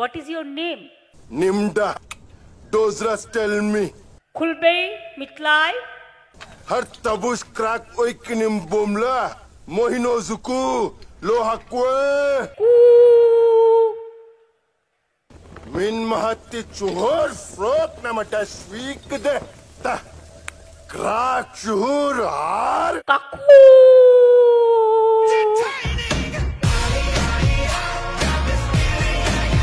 What is your name? Nimda. Dozras tell me. Kulbei Mitlai? Har tabush crack oikinim bomla. Mohino zuku. Lohakwe. Min mahati chuhor frok namata shwik de. Ta. Crack chuhur har. Kaku!